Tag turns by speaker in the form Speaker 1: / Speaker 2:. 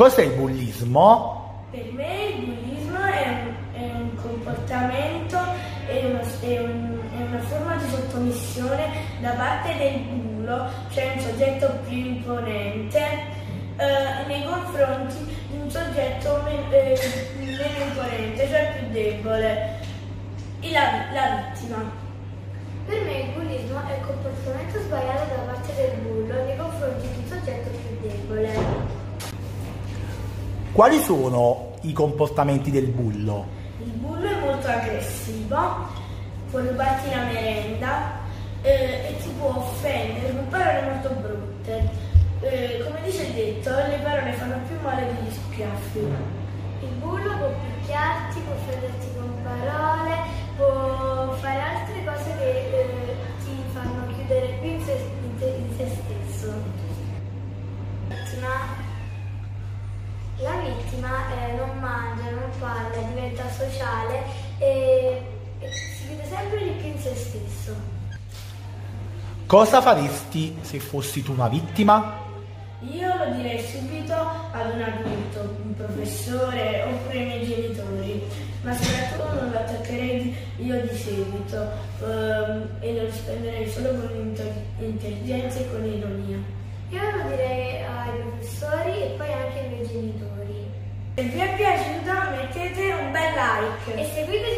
Speaker 1: Cos'è il bullismo?
Speaker 2: Per me il bullismo è un, è un comportamento, è una, è, un, è una, forma di sottomissione da parte del bullo, cioè un soggetto più imponente, eh, nei confronti di un soggetto eh, meno imponente, cioè più debole, la, la vittima.
Speaker 3: Per me il bullismo
Speaker 1: Quali sono i comportamenti del bullo?
Speaker 2: Il bullo è molto aggressivo, può rubarti la merenda eh, e ti può offendere con parole molto brutte. Eh, come dice il detto, le parole fanno più male degli schiaffi.
Speaker 3: Il bullo può picchiarti, Vittima eh, non mangia, non parla, diventa sociale e, e si chiude sempre di più in se stesso.
Speaker 1: Cosa faresti se fossi tu una vittima?
Speaker 2: Io lo direi subito ad un adulto, un professore oppure i miei genitori, ma soprattutto non lo attaccherei io di seguito um, e lo risponderei solo con intelligenza e con ironia.
Speaker 3: Io lo direi ai professori e poi anche ai miei genitori.
Speaker 2: Se vi è piaciuto mettete un bel like.
Speaker 3: E seguiteci